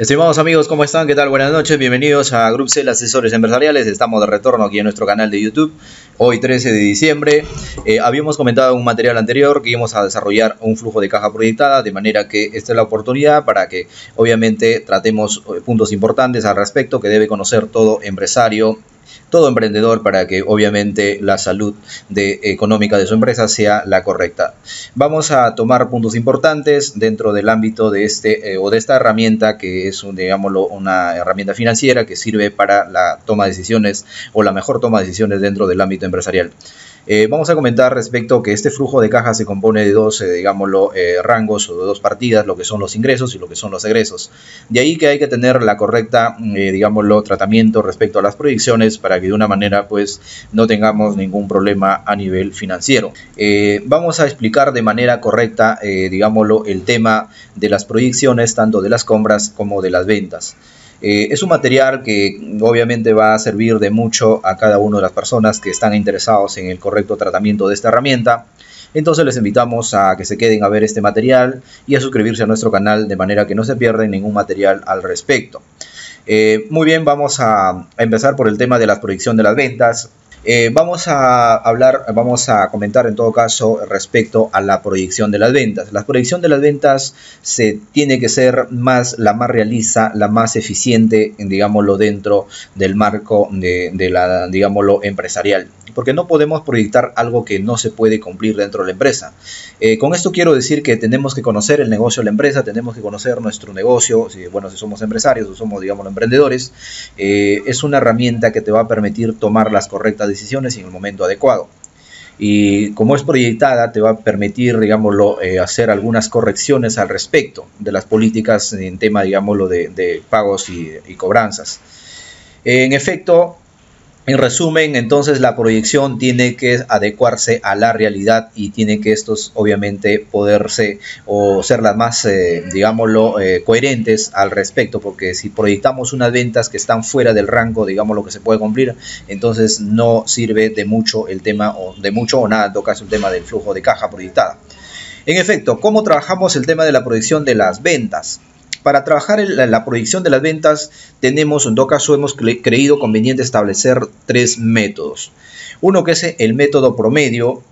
Estimados amigos, ¿cómo están? ¿Qué tal? Buenas noches, bienvenidos a Group Cell Asesores Empresariales. Estamos de retorno aquí en nuestro canal de YouTube. Hoy 13 de diciembre. Eh, habíamos comentado en un material anterior que íbamos a desarrollar un flujo de caja proyectada, de manera que esta es la oportunidad para que obviamente tratemos eh, puntos importantes al respecto que debe conocer todo empresario todo emprendedor para que obviamente la salud económica de su empresa sea la correcta. Vamos a tomar puntos importantes dentro del ámbito de este eh, o de esta herramienta que es digámoslo una herramienta financiera que sirve para la toma de decisiones o la mejor toma de decisiones dentro del ámbito empresarial. Eh, vamos a comentar respecto que este flujo de caja se compone de dos, eh, digámoslo, eh, rangos o de dos partidas, lo que son los ingresos y lo que son los egresos. De ahí que hay que tener la correcta, digámoslo, tratamiento respecto a las proyecciones para que de una manera, pues, no tengamos ningún problema a nivel financiero. vamos a explicar de manera correcta, digámoslo, el tema de las proyecciones, tanto de las compras como de las ventas. Eh, es un material que obviamente va a servir de mucho a cada una de las personas que están interesados en el correcto tratamiento de esta herramienta. Entonces les invitamos a que se queden a ver este material y a suscribirse a nuestro canal de manera que no se pierdan ningún material al respecto. Eh, muy bien, vamos a, a empezar por el tema de la proyección de las ventas. Eh, vamos a hablar, vamos a comentar en todo caso respecto a la proyección de las ventas. La proyección de las ventas se tiene que ser más la más realista, la más eficiente, digámoslo, dentro del marco de, de la, digámoslo, empresarial porque no podemos proyectar algo que no se puede cumplir dentro de la empresa. Eh, con esto quiero decir que tenemos que conocer el negocio de la empresa, tenemos que conocer nuestro negocio, si, bueno, si somos empresarios o somos, digamos, emprendedores, eh, es una herramienta que te va a permitir tomar las correctas decisiones en el momento adecuado. Y como es proyectada, te va a permitir, digámoslo, eh, hacer algunas correcciones al respecto de las políticas en tema, digámoslo, de, de pagos y, y cobranzas. En efecto, en resumen, entonces la proyección tiene que adecuarse a la realidad y tiene que estos obviamente poderse o ser las más, eh, digámoslo, eh, coherentes al respecto, porque si proyectamos unas ventas que están fuera del rango, digamos, lo que se puede cumplir, entonces no sirve de mucho el tema, o de mucho o nada, en todo caso, el tema del flujo de caja proyectada. En efecto, ¿cómo trabajamos el tema de la proyección de las ventas? Para trabajar en la, proyección de las ventas tenemos, en todo caso, hemos creído conveniente establecer tres métodos. Uno que es el método promedio,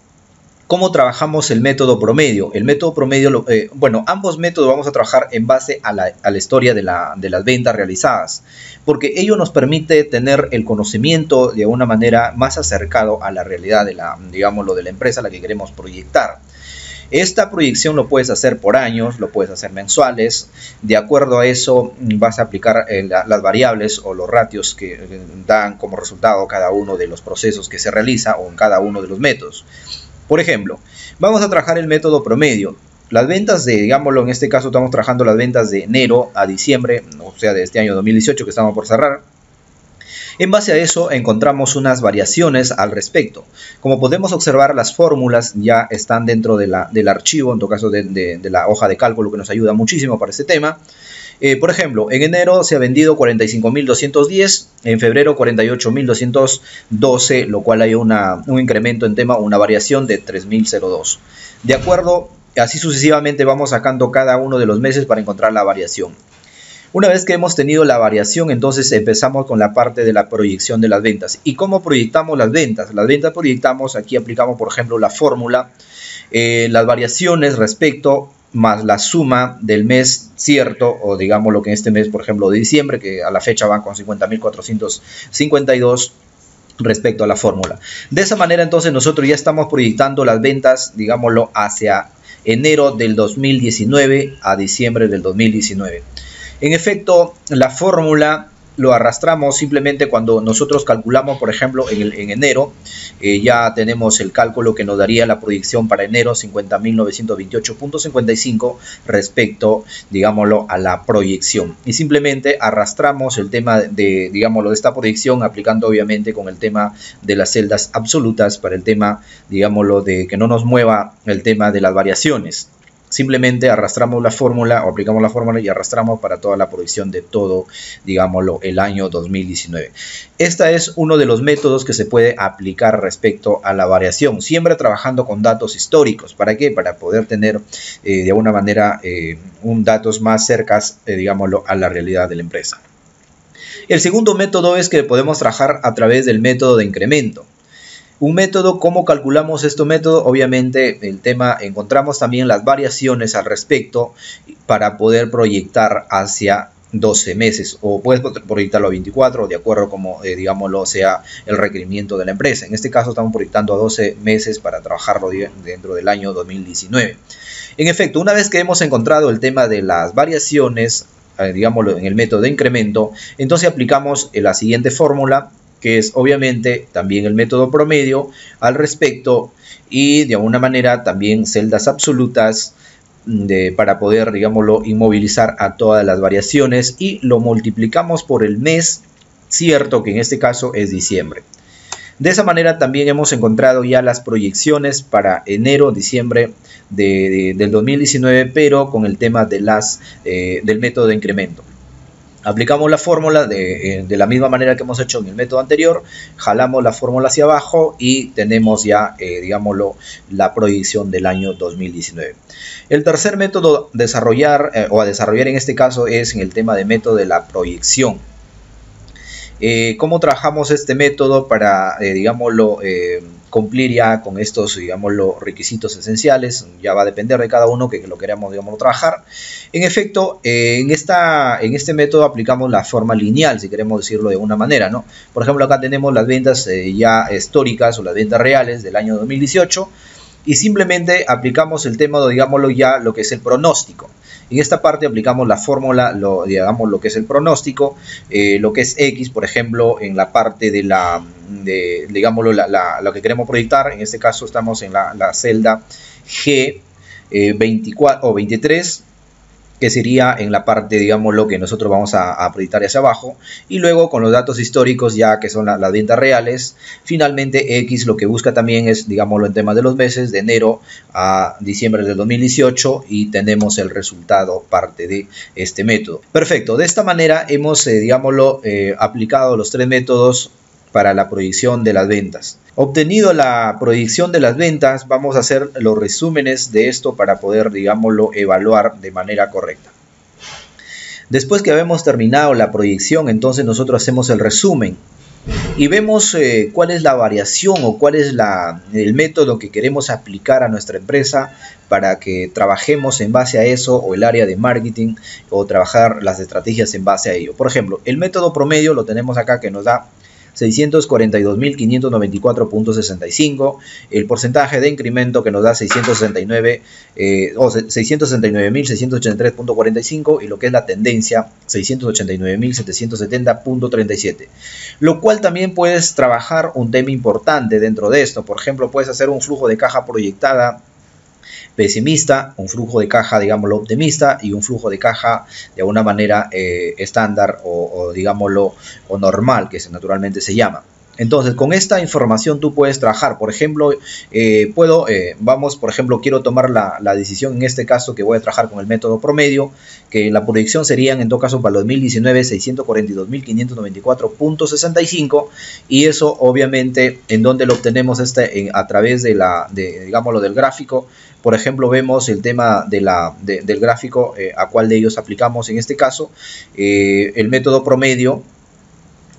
¿Cómo trabajamos el método promedio? El método promedio, eh, bueno, ambos métodos vamos a trabajar en base a la, historia de, las ventas realizadas, porque ello nos permite tener el conocimiento de una manera más acercado a la realidad de la, digámoslo, de la empresa a la que queremos proyectar. Esta proyección lo puedes hacer por años, lo puedes hacer mensuales. De acuerdo a eso vas a aplicar eh, las variables o los ratios que eh, dan como resultado cada uno de los procesos que se realiza o en cada uno de los métodos. Por ejemplo, vamos a trabajar el método promedio. Las ventas de, digámoslo, en este caso estamos trabajando las ventas de enero a diciembre, o sea, de este año 2018 que estamos por cerrar. En base a eso encontramos unas variaciones al respecto. Como podemos observar, las fórmulas ya están dentro del archivo, en todo caso de, la hoja de cálculo que nos ayuda muchísimo para este tema. Eh, por ejemplo, en enero se ha vendido 45.210, en febrero 48.212, lo cual hay un incremento en tema, una variación de 3.002. De acuerdo, así sucesivamente vamos sacando cada uno de los meses para encontrar la variación. Una vez que hemos tenido la variación, entonces empezamos con la parte de la proyección de las ventas. ¿Y cómo proyectamos las ventas? Las ventas proyectamos, aquí aplicamos por ejemplo la fórmula, eh, las variaciones respecto más la suma del mes cierto, o digamos lo que en este mes, por ejemplo, de diciembre, que a la fecha van con 50.452 respecto a la fórmula. De esa manera entonces nosotros ya estamos proyectando las ventas, digámoslo, hacia enero del 2019 a diciembre del 2019. En efecto, la fórmula lo arrastramos simplemente cuando nosotros calculamos, por ejemplo, en, enero, eh, ya tenemos el cálculo que nos daría la proyección para enero 50.928.55 respecto, digámoslo, a la proyección. Y simplemente arrastramos el tema de, digámoslo, de esta proyección, aplicando obviamente con el tema de las celdas absolutas para el tema, digámoslo, de que no nos mueva el tema de las variaciones. Simplemente arrastramos la fórmula o aplicamos la fórmula y arrastramos para toda la producción de todo, digámoslo, el año 2019. Este es uno de los métodos que se puede aplicar respecto a la variación, siempre trabajando con datos históricos. ¿Para qué? Para poder tener eh, de alguna manera eh, un datos más cercas, eh, digámoslo, a la realidad de la empresa. El segundo método es que podemos trabajar a través del método de incremento. Un método, ¿cómo calculamos este método? Obviamente el tema, encontramos también las variaciones al respecto para poder proyectar hacia 12 meses o puedes proyectarlo a 24 de acuerdo como eh, digámoslo sea el requerimiento de la empresa. En este caso estamos proyectando a 12 meses para trabajarlo dentro del año 2019. En efecto, una vez que hemos encontrado el tema de las variaciones, eh, digámoslo en el método de incremento, entonces aplicamos la siguiente fórmula que es obviamente también el método promedio al respecto y de alguna manera también celdas absolutas de, para poder, digámoslo, inmovilizar a todas las variaciones y lo multiplicamos por el mes cierto, que en este caso es diciembre. De esa manera también hemos encontrado ya las proyecciones para enero, diciembre de, del 2019, pero con el tema de las, eh, del método de incremento. Aplicamos la fórmula eh, de, la misma manera que hemos hecho en el método anterior, jalamos la fórmula hacia abajo y tenemos ya, eh, digámoslo, la proyección del año 2019. El tercer método desarrollar eh, o a desarrollar en este caso es en el tema de método de la proyección. ¿Cómo trabajamos este método para, digámoslo, cumplir ya con estos, digamos, los requisitos esenciales. Ya va a depender de cada uno que lo queramos, digamos, trabajar. En efecto, eh, en, esta, en este método aplicamos la forma lineal, si queremos decirlo de una manera, ¿no? Por ejemplo, acá tenemos las ventas eh, ya históricas o las ventas reales del año 2018 y simplemente aplicamos el tema, digámoslo ya, lo que es el pronóstico. En esta parte aplicamos la fórmula, lo, digamos lo que es el pronóstico, eh, lo que es X, por ejemplo, en la parte de la, de, digámoslo, lo que queremos proyectar. En este caso estamos en la, celda G24 eh, o 23 que sería en la parte, digamos, lo que nosotros vamos a, proyectar hacia abajo. Y luego con los datos históricos, ya que son las ventas reales, finalmente X lo que busca también es, digámoslo, en temas de los meses, de enero a diciembre del 2018 y tenemos el resultado parte de este método. Perfecto, de esta manera hemos, eh, digámoslo, eh, aplicado los tres métodos para la proyección de las ventas. Obtenido la proyección de las ventas, vamos a hacer los resúmenes de esto para poder, digámoslo, evaluar de manera correcta. Después que habemos terminado la proyección, entonces nosotros hacemos el resumen y vemos eh, cuál es la variación o cuál es el método que queremos aplicar a nuestra empresa para que trabajemos en base a eso o el área de marketing o trabajar las estrategias en base a ello. Por ejemplo, el método promedio lo tenemos acá que nos da 642.594.65, el porcentaje de incremento que nos da 669 eh, o 689.683.45 y lo que es la tendencia 689.770.37. Lo cual también puedes trabajar un tema importante dentro de esto. Por ejemplo, puedes hacer un flujo de caja proyectada pesimista, un flujo de caja, digámoslo, optimista y un flujo de caja de alguna manera eh, estándar o, digámoslo, o normal, que naturalmente se llama. Entonces, con esta información tú puedes trabajar. Por ejemplo, eh, puedo, eh, vamos, por ejemplo, quiero tomar la, decisión en este caso que voy a trabajar con el método promedio, que la proyección serían en todo caso para el 2019 642.594.65 y eso obviamente en donde lo obtenemos este, a través de la, de, digámoslo, del gráfico. Por ejemplo, vemos el tema del gráfico eh, a cuál de ellos aplicamos en este caso. el método promedio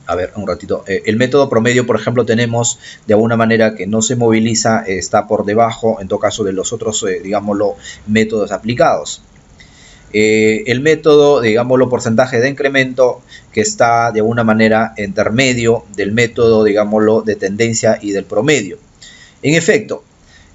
a ver, un ratito. Eh, el método promedio, por ejemplo, tenemos de alguna manera que no se moviliza, está por debajo, en todo caso, de los otros, eh, digámoslo, métodos aplicados. Eh, el método, digámoslo, porcentaje de incremento, que está de alguna manera intermedio del método, digámoslo, de tendencia y del promedio. En efecto,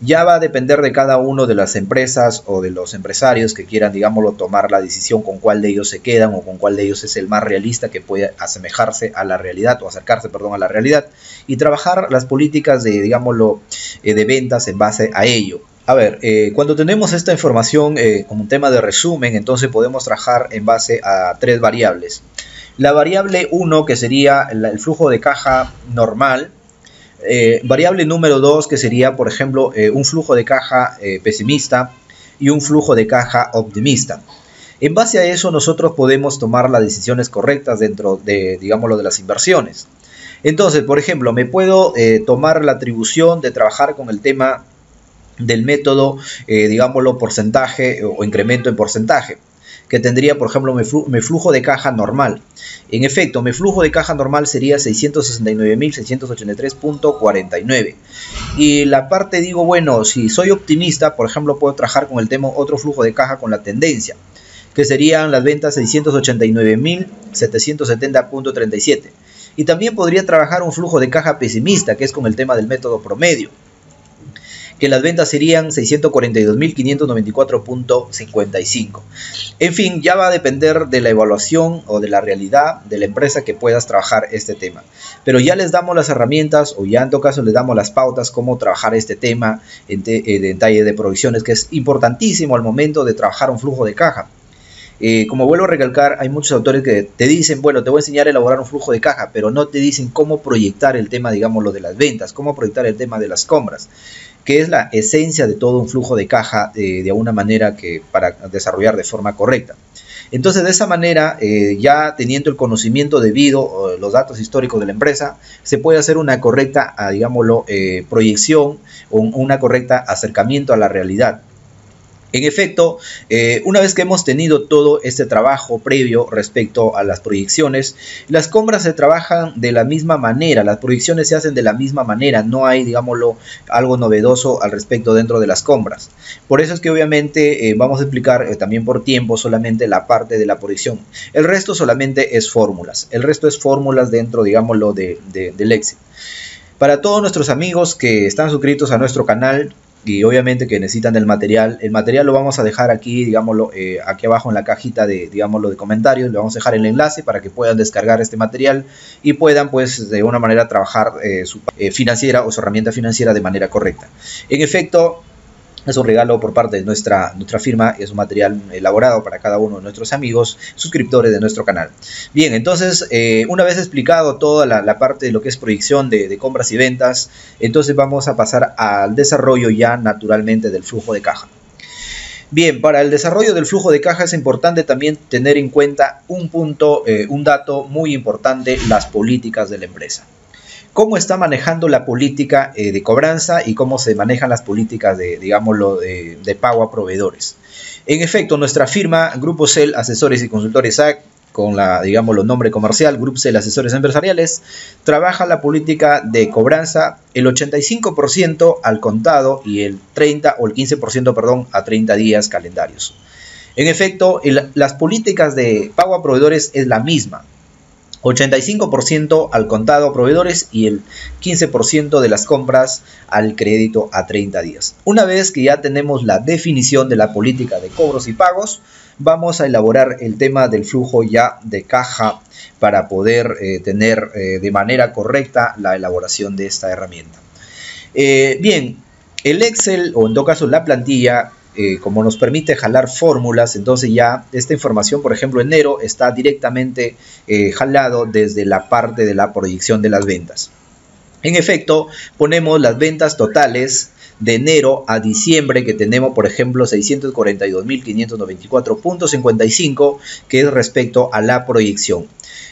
ya va a depender de cada uno de las empresas o de los empresarios que quieran, digámoslo, tomar la decisión con cuál de ellos se quedan o con cuál de ellos es el más realista que puede asemejarse a la realidad o acercarse, perdón, a la realidad y trabajar las políticas de, digámoslo, eh, de ventas en base a ello. A ver, eh, cuando tenemos esta información eh, como un tema de resumen, entonces podemos trabajar en base a tres variables. La variable 1, que sería el flujo de caja normal, eh, variable número 2 que sería, por ejemplo, eh, un flujo de caja eh, pesimista. y un flujo de caja optimista. En base a eso nosotros podemos tomar las decisiones correctas dentro de, digámoslo, de las inversiones. Entonces, por ejemplo, me puedo tomar la atribución de trabajar con el tema del método, digámoslo, porcentaje o incremento en porcentaje que tendría, por ejemplo, mi, flujo de caja normal. En efecto, mi flujo de caja normal sería 669.683.49. Y la parte digo, bueno, si soy optimista, por ejemplo, puedo trabajar con el tema otro flujo de caja con la tendencia, que serían las ventas 689.770.37. Y también podría trabajar un flujo de caja pesimista, que es con el tema del método promedio que las ventas serían 642.594.55. En fin, ya va a depender de la evaluación o de la realidad de la empresa que puedas trabajar este tema. Pero ya les damos las herramientas o ya en todo caso les damos las pautas cómo trabajar este tema en, eh, detalle de provisiones, que es importantísimo al momento de trabajar un flujo de caja. Eh, como vuelvo a recalcar, hay muchos autores que te dicen, bueno, te voy a enseñar a elaborar un flujo de caja, pero no te dicen cómo proyectar el tema, digamos, lo de las ventas, cómo proyectar el tema de las compras que es la esencia de todo un flujo de caja eh, de alguna manera que para desarrollar de forma correcta. Entonces, de esa manera, eh, ya teniendo el conocimiento debido, los datos históricos de la empresa, se puede hacer una correcta, ah, digámoslo, proyección o una correcta acercamiento a la realidad. En efecto, eh, una vez que hemos tenido todo este trabajo previo respecto a las proyecciones, las compras se trabajan de la misma manera, las proyecciones se hacen de la misma manera, no hay, digámoslo, algo novedoso al respecto dentro de las compras. Por eso es que obviamente eh, vamos a explicar eh, también por tiempo solamente la parte de la proyección. El resto solamente es fórmulas, el resto es fórmulas dentro, digámoslo, de, del éxito. Para todos nuestros amigos que están suscritos a nuestro canal, y obviamente que necesitan el material. El material lo vamos a dejar aquí, digámoslo, eh, aquí abajo en la cajita de, digámoslo, de comentarios. Le vamos a dejar el enlace para que puedan descargar este material y puedan, pues, de una manera trabajar eh, su eh, financiera o su herramienta financiera de manera correcta. En efecto, es un regalo por parte de nuestra, nuestra firma, es un material elaborado para cada uno de nuestros amigos, suscriptores de nuestro canal. Bien, entonces, eh, una vez explicado toda la, parte de lo que es proyección de, compras y ventas, entonces vamos a pasar al desarrollo ya naturalmente del flujo de caja. Bien, para el desarrollo del flujo de caja es importante también tener en cuenta un punto, eh, un dato muy importante, las políticas de la empresa cómo está manejando la política eh, de cobranza y cómo se manejan las políticas de, digámoslo, de, pago a proveedores. En efecto, nuestra firma Grupo Cel Asesores y Consultores AC, con la, digamos, nombre comercial, Grupo Cel Asesores Empresariales, trabaja la política de cobranza el 85% al contado y el 30 o el 15%, perdón, a 30 días calendarios. En efecto, las políticas de pago a proveedores es la misma, 85% al contado a proveedores y el 15% de las compras al crédito a 30 días. Una vez que ya tenemos la definición de la política de cobros y pagos, vamos a elaborar el tema del flujo ya de caja para poder eh, tener eh, de manera correcta la elaboración de esta herramienta. Eh, bien, el Excel o en todo caso la plantilla eh, como nos permite jalar fórmulas, entonces ya esta información, por ejemplo, enero está directamente eh, jalado desde la parte de la proyección de las ventas. En efecto, ponemos las ventas totales de enero a diciembre que tenemos, por ejemplo, 642.594.55, que es respecto a la proyección.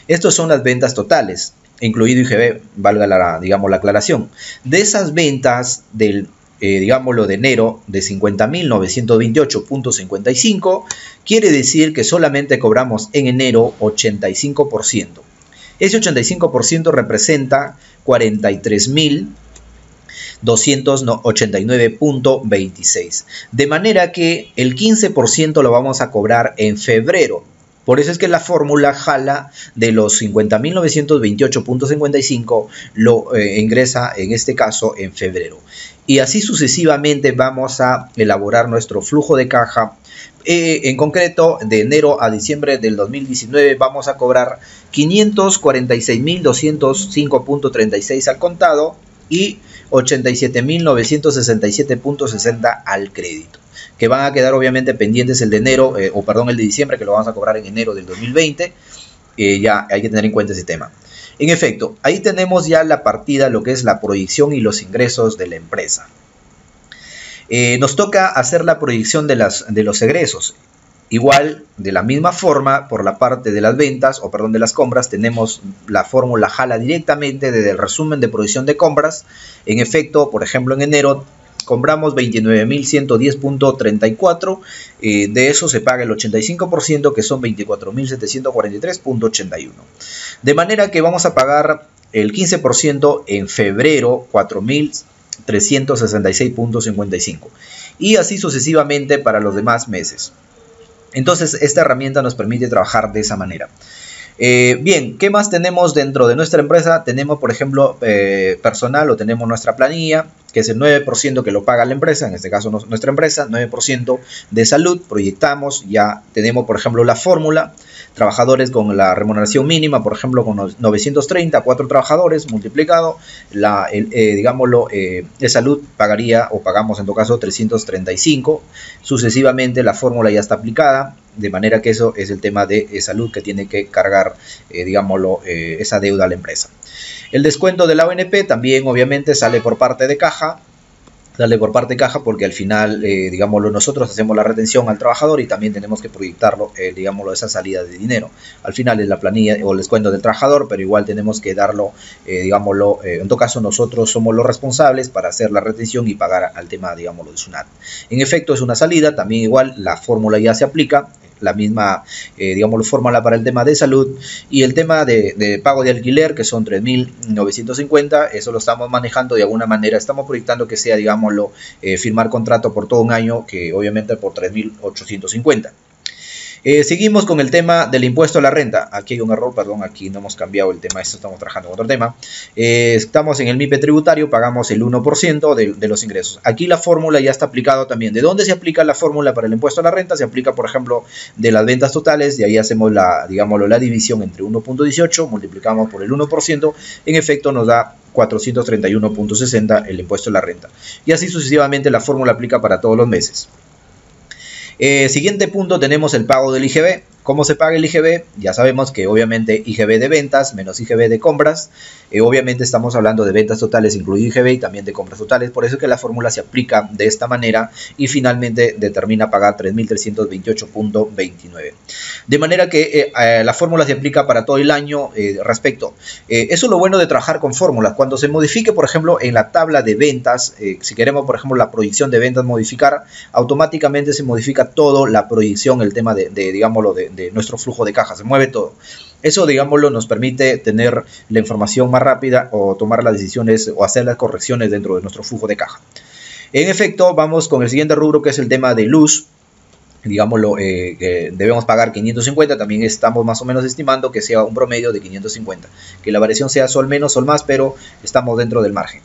Estas son las ventas totales, incluido IGB, valga la, digamos, la aclaración. De esas ventas del eh, digámoslo, de enero de 50.928.55, quiere decir que solamente cobramos en enero 85%. Ese 85% representa 43.289.26. De manera que el 15% lo vamos a cobrar en febrero. Por eso es que la fórmula jala de los 50.928.55 lo eh, ingresa en este caso en febrero y así sucesivamente vamos a elaborar nuestro flujo de caja. Eh, en concreto, de enero a diciembre del 2019 vamos a cobrar 546.205.36 al contado y 87.967.60 al crédito que van a quedar obviamente pendientes el de enero, eh, o perdón, el de diciembre, que lo vamos a cobrar en enero del 2020. Eh, ya hay que tener en cuenta ese tema. En efecto, ahí tenemos ya la partida, lo que es la proyección y los ingresos de la empresa. Eh, nos toca hacer la proyección de, las, de los egresos. Igual, de la misma forma, por la parte de las ventas, o perdón, de las compras, tenemos la fórmula jala directamente desde el resumen de proyección de compras. En efecto, por ejemplo, en enero compramos 29.110.34, eh, de eso se paga el 85%, que son 24.743.81. De manera que vamos a pagar el 15% en febrero, 4.366.55. Y así sucesivamente para los demás meses. Entonces, esta herramienta nos permite trabajar de esa manera. Eh, bien, ¿qué más tenemos dentro de nuestra empresa? Tenemos, por ejemplo, eh, personal o tenemos nuestra planilla, que es el 9% que lo paga la empresa, en este caso nuestra empresa, 9% de salud, proyectamos, ya tenemos, por ejemplo, la fórmula, trabajadores con la remuneración mínima, por ejemplo, con 930, 4 trabajadores, multiplicado, la, eh, digámoslo, de salud pagaría o pagamos en todo caso 335, sucesivamente la fórmula ya está aplicada, de manera que eso es el tema de eh, salud que tiene que cargar, eh, digámoslo, eh, esa deuda a la empresa. El descuento de la ONP también obviamente sale por parte de caja, darle por parte caja porque al final, eh, digámoslo, nosotros hacemos la retención al trabajador y también tenemos que proyectarlo, eh, digámoslo, esa salida de dinero. Al final es la planilla o el descuento del trabajador, pero igual tenemos que darlo, eh, digámoslo, en todo caso nosotros somos los responsables para hacer la retención y pagar al tema, digámoslo, de SUNAT. En efecto es una salida, también igual la fórmula ya se aplica, la misma, eh, digamos, fórmula para el tema de salud y el tema de, pago de alquiler, que son 3.950, eso lo estamos manejando de alguna manera, estamos proyectando que sea, digámoslo, eh, firmar contrato por todo un año, que obviamente por 3.850. Eh, seguimos con el tema del impuesto a la renta. Aquí hay un error, perdón, aquí no hemos cambiado el tema, esto estamos trabajando en otro tema. Eh, estamos en el MIPE tributario, pagamos el 1% de, los ingresos. Aquí la fórmula ya está aplicada también. ¿De dónde se aplica la fórmula para el impuesto a la renta? Se aplica, por ejemplo, de las ventas totales, y ahí hacemos la, digámoslo, la división entre 1.18, multiplicamos por el 1%, en efecto nos da 431.60 el impuesto a la renta. Y así sucesivamente la fórmula aplica para todos los meses. Eh, siguiente punto tenemos el pago del IGB. ¿Cómo se paga el IGB? Ya sabemos que obviamente IGB de ventas menos IGB de compras. Eh, obviamente estamos hablando de ventas totales incluido IGB y también de compras totales. Por eso es que la fórmula se aplica de esta manera y finalmente determina pagar 3.328.29. De manera que eh, la fórmula se aplica para todo el año respecto. eso es lo bueno de trabajar con fórmulas. Cuando se modifique, por ejemplo, en la tabla de ventas, si queremos, por ejemplo, la proyección de ventas modificar, automáticamente se modifica todo la proyección, el tema de, de digámoslo, de, de nuestro flujo de caja, se mueve todo. Eso, digámoslo, nos permite tener la información más rápida o tomar las decisiones o hacer las correcciones dentro de nuestro flujo de caja. En efecto, vamos con el siguiente rubro que es el tema de luz. Digámoslo, eh, debemos pagar 550, también estamos más o menos estimando que sea un promedio de 550. Que la variación sea sol menos, sol más, pero estamos dentro del margen.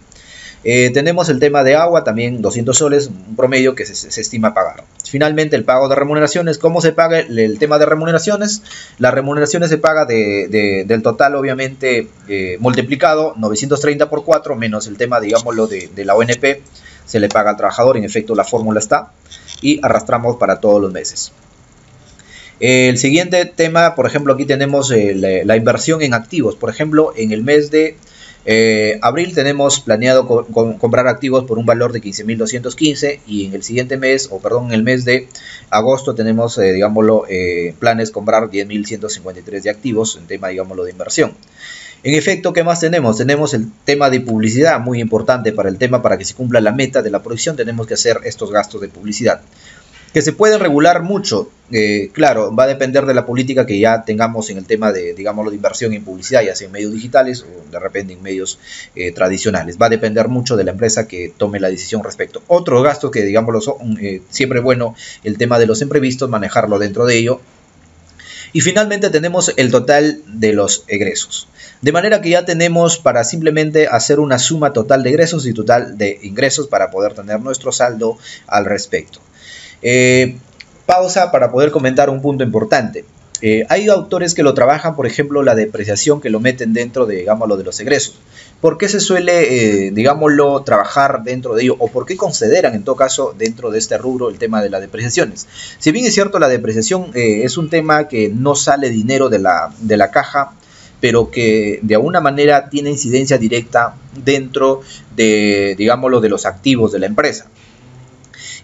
Eh, tenemos el tema de agua, también 200 soles, un promedio que se, estima pagar. Finalmente, el pago de remuneraciones. ¿Cómo se paga el, tema de remuneraciones? Las remuneraciones se paga del total, obviamente, eh, multiplicado 930 por 4, menos el tema, digámoslo, de, de la ONP. Se le paga al trabajador, en efecto, la fórmula está. Y arrastramos para todos los meses. El siguiente tema, por ejemplo, aquí tenemos eh, la inversión en activos. Por ejemplo, en el mes de eh, abril tenemos planeado comprar activos por un valor de 15.215 y en el siguiente mes, o perdón, en el mes de agosto tenemos, eh, digámoslo, eh, planes comprar 10.153 de activos en tema, digámoslo, de inversión. En efecto, ¿qué más tenemos? Tenemos el tema de publicidad, muy importante para el tema, para que se cumpla la meta de la producción, tenemos que hacer estos gastos de publicidad que se pueden regular mucho. Eh, claro, va a depender de la política que ya tengamos en el tema de, digámoslo, de inversión en publicidad, ya sea en medios digitales o de repente en medios eh, tradicionales. Va a depender mucho de la empresa que tome la decisión respecto. Otro gasto que, digámoslo, son, eh, siempre bueno, el tema de los imprevistos, manejarlo dentro de ello. Y finalmente tenemos el total de los egresos. De manera que ya tenemos para simplemente hacer una suma total de egresos y total de ingresos para poder tener nuestro saldo al respecto. Eh, pausa para poder comentar un punto importante. Eh, hay autores que lo trabajan, por ejemplo, la depreciación que lo meten dentro de, digámoslo, de los egresos. ¿Por qué se suele, eh, digámoslo, trabajar dentro de ello? ¿O por qué consideran, en todo caso, dentro de este rubro el tema de las depreciaciones? Si bien es cierto, la depreciación es un tema que no sale dinero de la, de la caja, pero que de alguna manera tiene incidencia directa dentro de, digámoslo, de los activos de la empresa.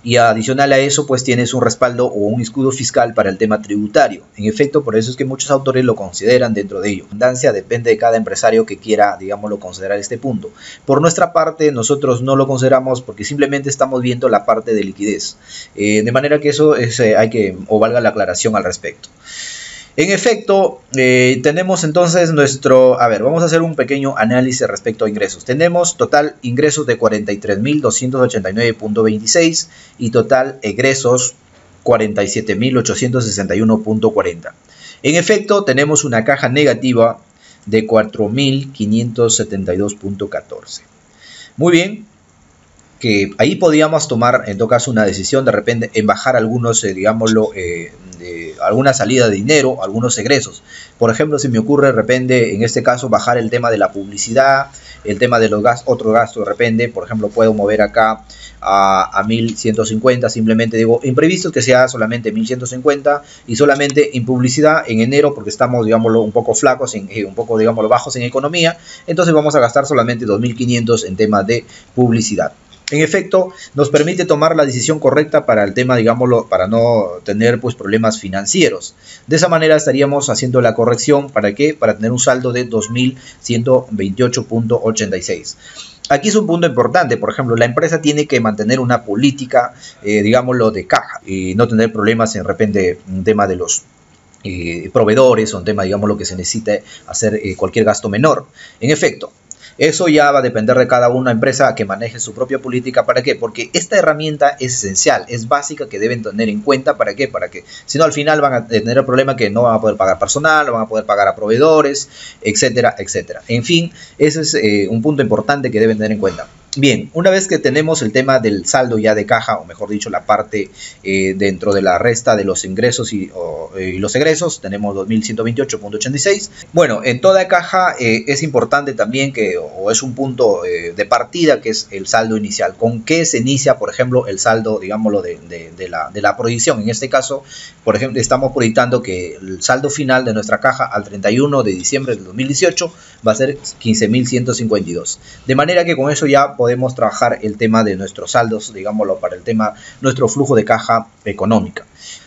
Y adicional a eso pues tienes un respaldo o un escudo fiscal para el tema tributario. En efecto, por eso es que muchos autores lo consideran dentro de ello. Abundancia depende de cada empresario que quiera, digámoslo, considerar este punto. Por nuestra parte, nosotros no lo consideramos porque simplemente estamos viendo la parte de liquidez. Eh, de manera que eso es, eh, hay que, o valga la aclaración al respecto. En efecto, eh, tenemos entonces nuestro, a ver, vamos a hacer un pequeño análisis respecto a ingresos. Tenemos total ingresos de 43.289.26 y total egresos 47.861.40. En efecto, tenemos una caja negativa de 4.572.14. Muy bien, que ahí podíamos tomar en todo caso una decisión de repente en bajar algunos, eh, digámoslo, eh, alguna salida de dinero, algunos egresos. Por ejemplo, si me ocurre de repente, en este caso, bajar el tema de la publicidad, el tema de los gastos, otro gasto de repente, por ejemplo, puedo mover acá a, a 1150, simplemente digo imprevistos que sea solamente 1150 y solamente en publicidad en enero porque estamos, digámoslo, un poco flacos, en, eh, un poco, digámoslo, bajos en economía, entonces vamos a gastar solamente 2500 en tema de publicidad. En efecto, nos permite tomar la decisión correcta para el tema, digámoslo, para no tener pues problemas financieros. De esa manera estaríamos haciendo la corrección, ¿para qué? Para tener un saldo de 2128.86. Aquí es un punto importante, por ejemplo, la empresa tiene que mantener una política, eh, digámoslo, de caja y no tener problemas en repente un tema de los eh, proveedores o un tema, digamos, lo que se necesita hacer eh, cualquier gasto menor. En efecto, eso ya va a depender de cada una empresa que maneje su propia política. ¿Para qué? Porque esta herramienta es esencial, es básica que deben tener en cuenta. ¿Para qué? Para que, si no, al final van a tener el problema que no van a poder pagar personal, no van a poder pagar a proveedores, etcétera, etcétera. En fin, ese es eh, un punto importante que deben tener en cuenta. Bien, una vez que tenemos el tema del saldo ya de caja, o mejor dicho, la parte eh, dentro de la resta de los ingresos y, eh, los egresos, tenemos 2128.86. Bueno, en toda caja eh, es importante también que, o es un punto de partida, que es el saldo inicial. ¿Con qué se inicia, por ejemplo, el saldo, digámoslo, de, de, la, de la proyección? En este caso, por ejemplo, estamos proyectando que el saldo final de nuestra caja al 31 de diciembre del 2018 va a ser 15.152. De manera que con eso ya podemos trabajar el tema de nuestros saldos, digámoslo, para el tema, nuestro flujo de caja económica.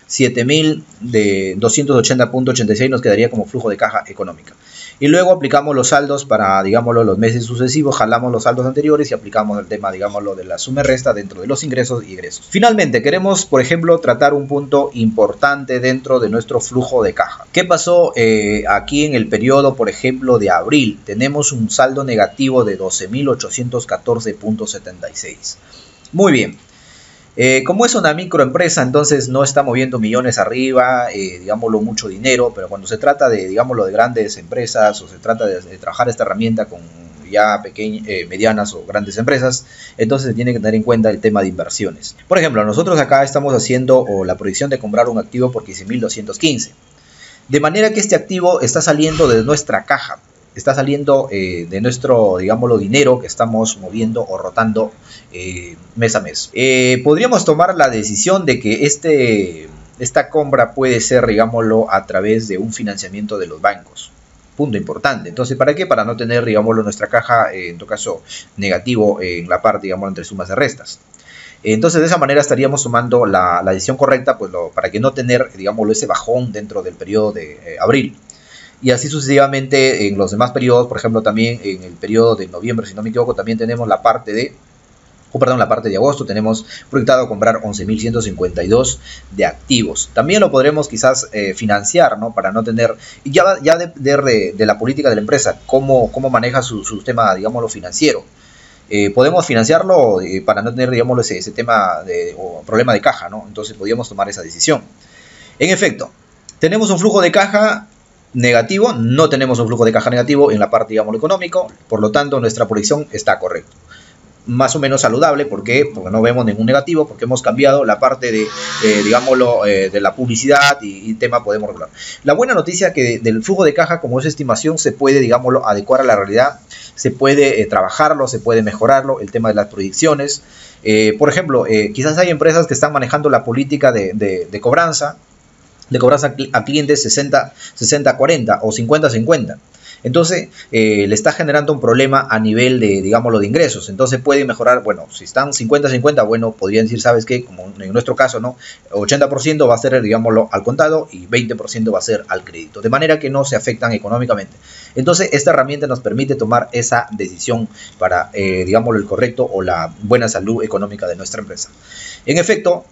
7.280.86 de nos quedaría como flujo de caja económica. Y luego aplicamos los saldos para, digámoslo, los meses sucesivos, jalamos los saldos anteriores y aplicamos el tema, digámoslo, de la suma resta dentro de los ingresos y egresos. Finalmente, queremos, por ejemplo, tratar un punto importante dentro de nuestro flujo de caja. ¿Qué pasó eh, aquí en el periodo, por ejemplo, de abril? Tenemos un saldo negativo de 12.814.76. Muy bien, eh, como es una microempresa, entonces no está moviendo millones arriba, eh, digámoslo, mucho dinero, pero cuando se trata de, digámoslo, de grandes empresas o se trata de, trabajar esta herramienta con ya pequeñas, eh, medianas o grandes empresas, entonces se tiene que tener en cuenta el tema de inversiones. Por ejemplo, nosotros acá estamos haciendo la proyección de comprar un activo por 15.215. De manera que este activo está saliendo de nuestra caja está saliendo eh, de nuestro, digámoslo, dinero que estamos moviendo o rotando eh, mes a mes. Eh, podríamos tomar la decisión de que este, esta compra puede ser, digámoslo, a través de un financiamiento de los bancos. Punto importante. Entonces, ¿para qué? Para no tener, digámoslo, nuestra caja, en todo caso, negativo en la parte, digamos, entre sumas de restas. Entonces, de esa manera estaríamos sumando la, decisión correcta, pues para que no tener, digámoslo, ese bajón dentro del periodo de abril y así sucesivamente en los demás periodos, por ejemplo también en el periodo de noviembre, si no me equivoco, también tenemos la parte de, o perdón, la parte de agosto, tenemos proyectado comprar 11.152 de activos. También lo podremos quizás eh, financiar, ¿no? Para no tener, ya, ya de, de, la política de la empresa, cómo, cómo maneja su, su tema, lo financiero. Eh, podemos financiarlo eh, para no tener, digamos, ese, ese tema de, o problema de caja, ¿no? Entonces podríamos tomar esa decisión. En efecto, tenemos un flujo de caja negativo, no tenemos un flujo de caja negativo en la parte, digamos, económico, por lo tanto nuestra proyección está correcta. Más o menos saludable, ¿por qué? Porque no vemos ningún negativo, porque hemos cambiado la parte de, digámoslo, eh, de la publicidad y, tema podemos regular. La buena noticia que del flujo de caja, como es estimación, se puede, digámoslo, adecuar a la realidad, se puede eh, trabajarlo, se puede mejorarlo, el tema de las proyecciones. Eh, por ejemplo, quizás hay empresas que están manejando la política de cobranza, de cobranza a clientes 60-40 o 50-50. entonces le está generando un problema a nivel de, digámoslo, de ingresos. Entonces puede mejorar, bueno, si están 50-50, bueno, podrían decir, ¿sabes qué? Como en nuestro caso, ¿no? 80% va a ser, digámoslo, al contado y 20% va a ser al crédito, de manera que no se afectan económicamente. Entonces, esta herramienta nos permite tomar esa decisión para, eh, digámoslo, el correcto o la buena salud económica de nuestra empresa. En efecto,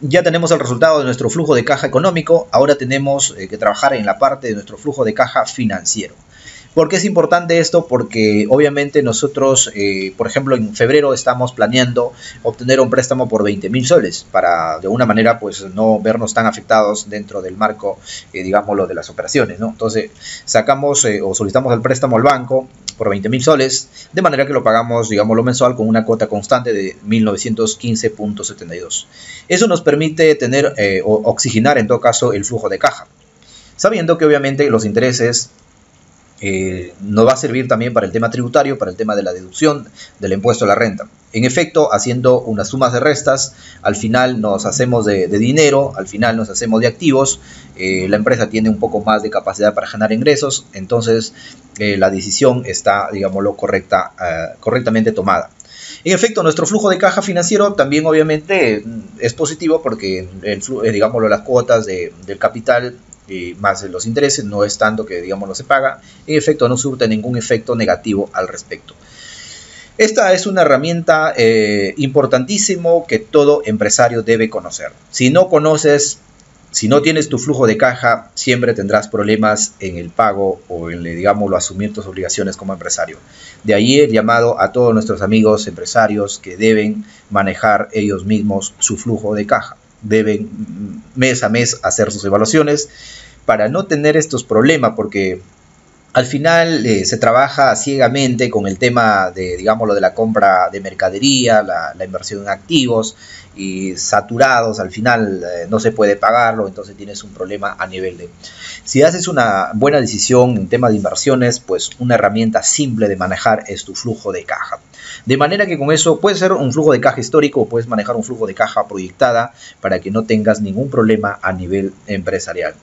ya tenemos el resultado de nuestro flujo de caja económico, ahora tenemos eh, que trabajar en la parte de nuestro flujo de caja financiero. ¿Por qué es importante esto? Porque obviamente nosotros, eh, por ejemplo, en febrero estamos planeando obtener un préstamo por 20 mil soles para de alguna manera pues no vernos tan afectados dentro del marco, eh, digámoslo, de las operaciones. ¿no? Entonces sacamos eh, o solicitamos el préstamo al banco por 20 mil soles, de manera que lo pagamos, digámoslo, mensual con una cuota constante de 1915.72. Eso nos permite tener o oxigenar en todo caso el flujo de caja sabiendo que obviamente los intereses eh, nos va a servir también para el tema tributario, para el tema de la deducción del impuesto a la renta. En efecto, haciendo unas sumas de restas, al final nos hacemos de, dinero, al final nos hacemos de activos, eh, la empresa tiene un poco más de capacidad para generar ingresos, entonces eh, la decisión está, digámoslo, correcta, correctamente tomada. En efecto, nuestro flujo de caja financiero también obviamente es positivo porque el, digámoslo, las cuotas del capital más los intereses, no es tanto que digamos no se paga, en efecto no surte ningún efecto negativo al respecto. Esta es una herramienta eh, importantísimo que todo empresario debe conocer. Si no conoces, si no tienes tu flujo de caja, siempre tendrás problemas en el pago o en, digámoslo, asumir tus obligaciones como empresario. De ahí el llamado a todos nuestros amigos empresarios que deben manejar ellos mismos su flujo de caja. Deben mes a mes hacer sus evaluaciones para no tener estos problemas, porque al final eh, se trabaja ciegamente con el tema de, de la compra de mercadería, la inversión en activos, y saturados, al final eh, no se puede pagarlo, entonces tienes un problema a nivel de... Si haces una buena decisión en tema de inversiones, pues una herramienta simple de manejar es tu flujo de caja. De manera que con eso puede ser un flujo de caja histórico puedes manejar un flujo de caja proyectada para que no tengas ningún problema a nivel empresarial.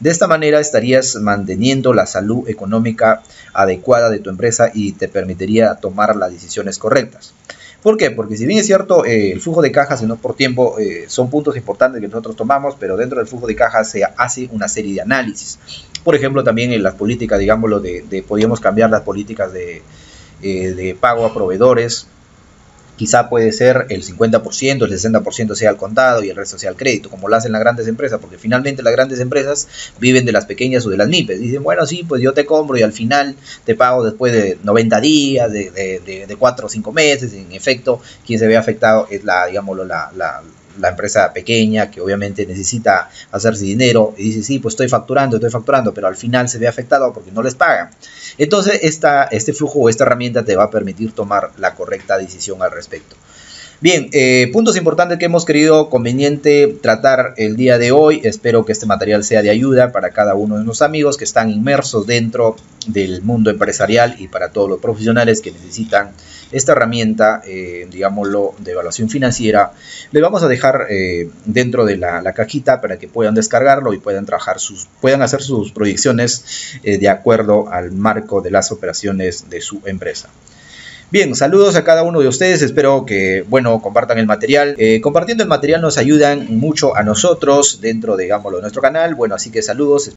De esta manera estarías manteniendo la salud económica adecuada de tu empresa y te permitiría tomar las decisiones correctas. ¿Por qué? Porque si bien es cierto, eh, el flujo de caja, no por tiempo, eh, son puntos importantes que nosotros tomamos, pero dentro del flujo de caja se hace una serie de análisis. Por ejemplo, también en las políticas, digámoslo, de, de podríamos cambiar las políticas de, eh, de pago a proveedores, quizá puede ser el 50%, el 60% sea al contado y el resto sea al crédito, como lo hacen las grandes empresas, porque finalmente las grandes empresas viven de las pequeñas o de las MIPES. Dicen, bueno, sí, pues yo te compro y al final te pago después de 90 días, de, de, de, 4 o 5 meses. En efecto, quien se ve afectado es la, digámoslo, la, la la empresa pequeña que obviamente necesita hacerse dinero y dice, sí, pues estoy facturando, estoy facturando, pero al final se ve afectado porque no les pagan. Entonces, esta, este flujo o esta herramienta te va a permitir tomar la correcta decisión al respecto. Bien, eh, puntos importantes que hemos querido conveniente tratar el día de hoy. Espero que este material sea de ayuda para cada uno de los amigos que están inmersos dentro del mundo empresarial y para todos los profesionales que necesitan esta herramienta, eh, digámoslo, de evaluación financiera. Le vamos a dejar eh, dentro de la, cajita para que puedan descargarlo y puedan trabajar sus, puedan hacer sus proyecciones de acuerdo al marco de las operaciones de su empresa. Bien, saludos a cada uno de ustedes. Espero que, bueno, compartan el material. Eh, compartiendo el material nos ayudan mucho a nosotros dentro, digámoslo, de nuestro canal. Bueno, así que saludos.